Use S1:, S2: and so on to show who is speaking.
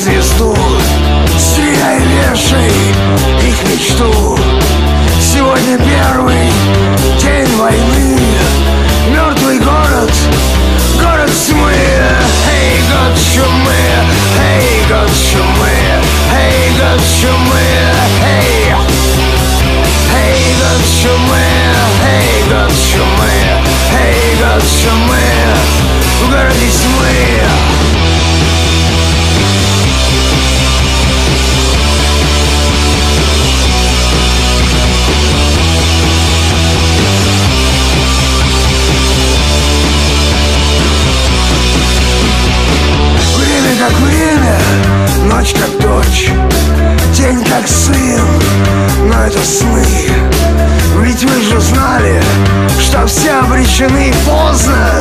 S1: Звезду ждут Стреляй, их мечту. Сегодня первый день войны Мертвый город Ночь как дочь, день как сын Но это сны. Ведь вы же знали, что все обречены поздно